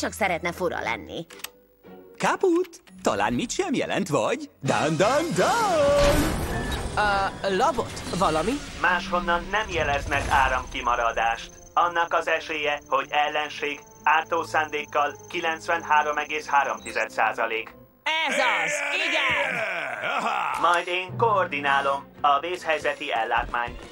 csak szeretne fura lenni. Kaput, talán mit sem jelent vagy? Dan, dan, dan! A labot? Valami? Máshonnan nem jeleznek áramkimaradást. Annak az esélye, hogy ellenség ártó szándékkal 93,3%. Ez az! Igen! Majd én koordinálom a vészhelyzeti ellátmányt.